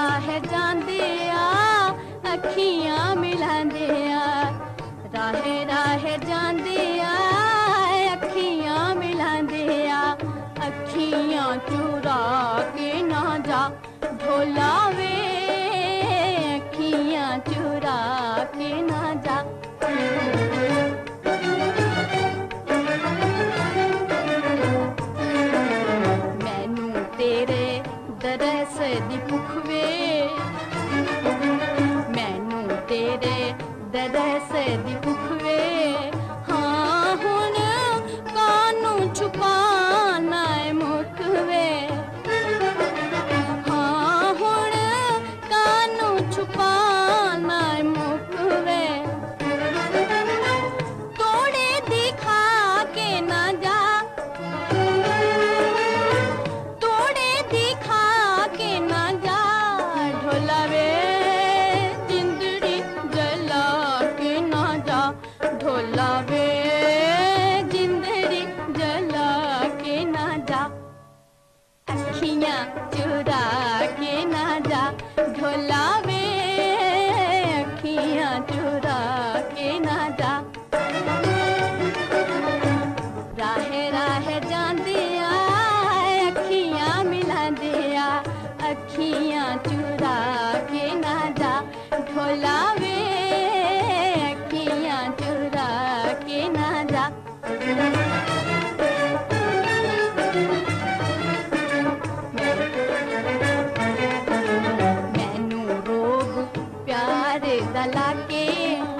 راہ جاندے آ اکھیاں ملاندے آ راہ راہ جاندے yeah.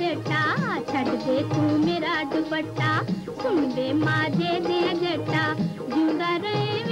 گٹا چھٹ گے تم میراٹ پٹا سن بے مجھے دے گا رو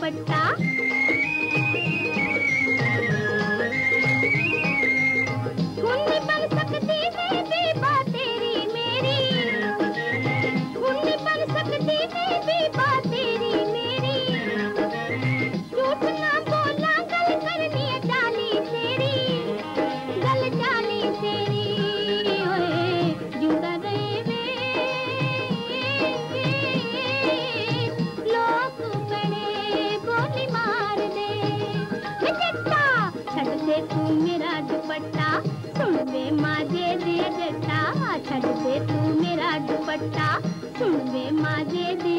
دوپٹہ ماں دے دے جٹا چھڑ دے تو میرا دوپٹا سن دے ماں دے دے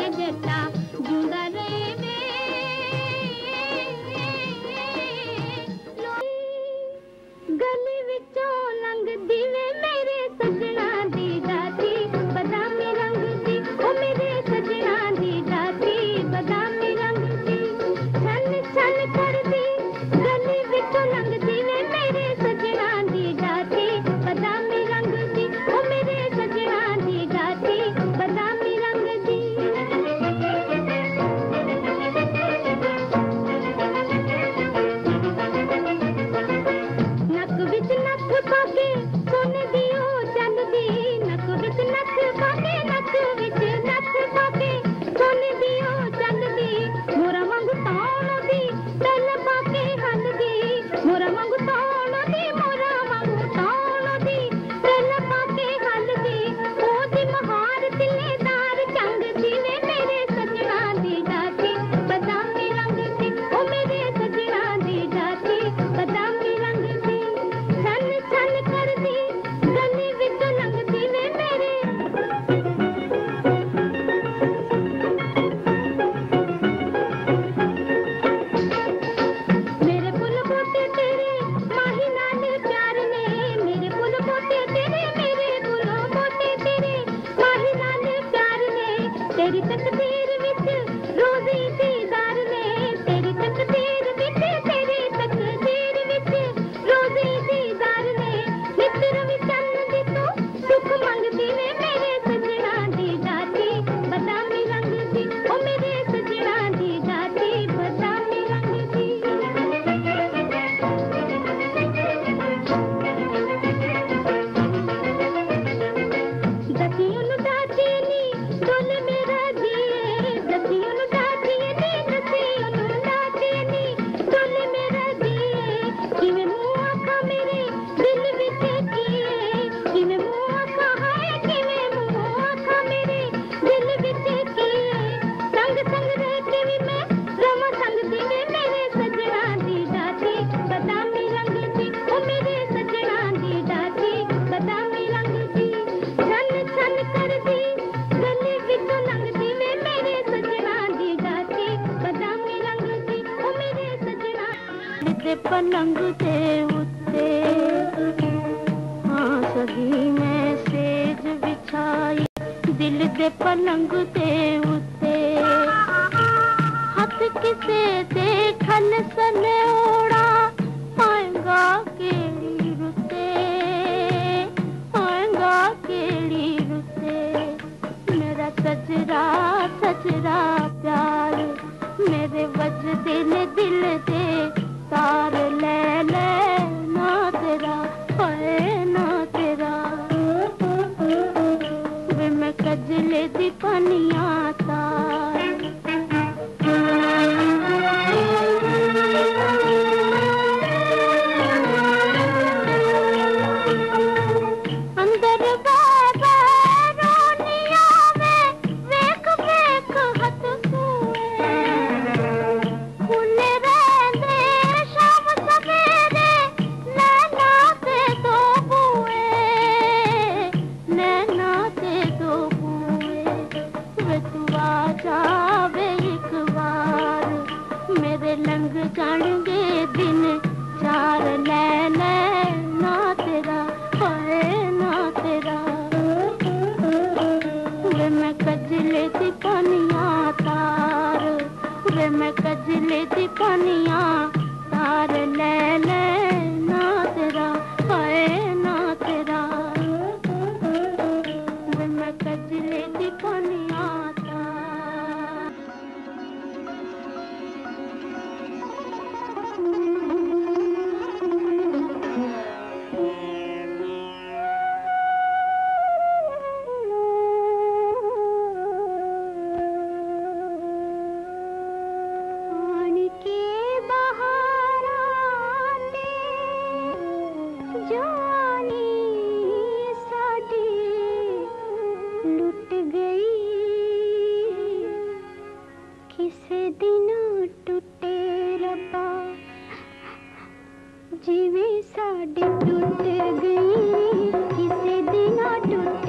دن دل کے سارے چار رنگ چڑھ گے دن چار لین نا تیرا ہوئے نا تیرا رے میں کجلے دی پانیاں تار رے میں کجلے دی پانیاں تار لین ٹوٹ گئی کس دن ٹوٹے ربا جیوے ساڈے ٹوٹ گئی کس دن ٹوٹ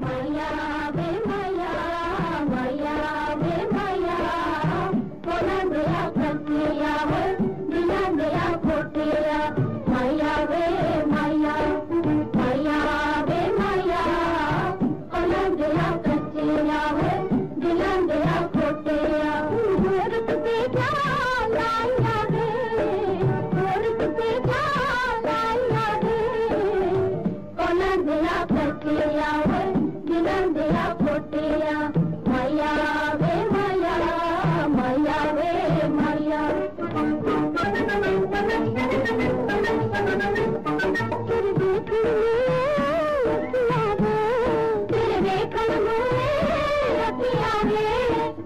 مریا بے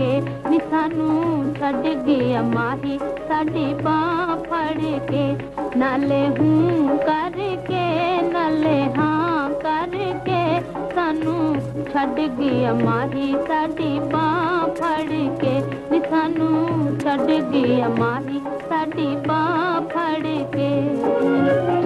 نسان چڈ گیا ماہی ساڑی باں نلے نلے ہاں کر کے سنو چی اماہی ساڈی باں فڑ کے نسان چڈ گیا ماہی ساڈی باں فٹ کے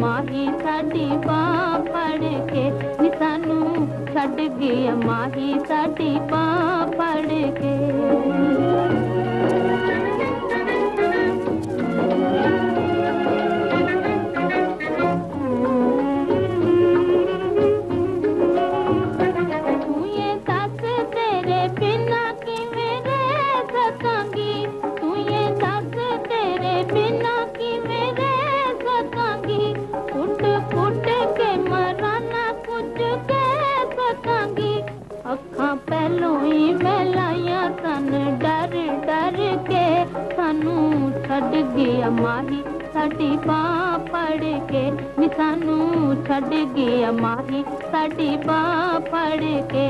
ماہی سا باں پڑ گئے سان چیا ماہی ساٹی باں پڑ گئے ماہی سٹی پا پڑ گے سانو چھ گیا ماہی سٹی پا پڑ گے